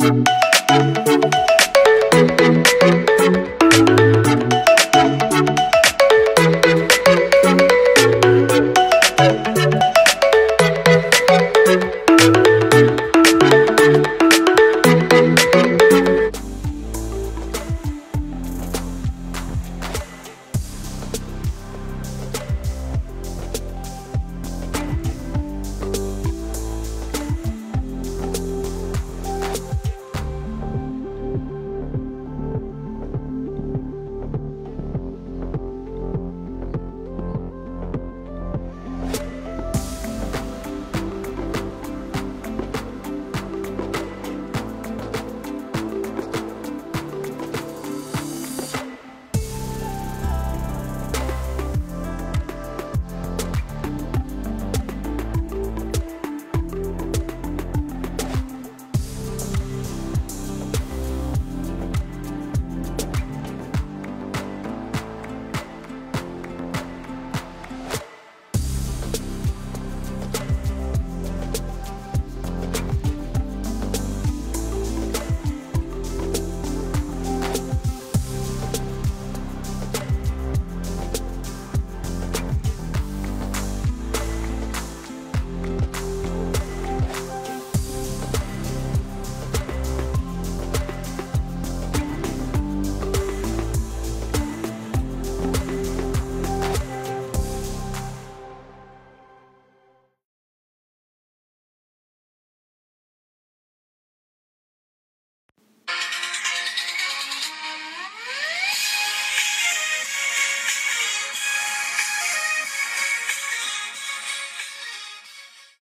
Bye.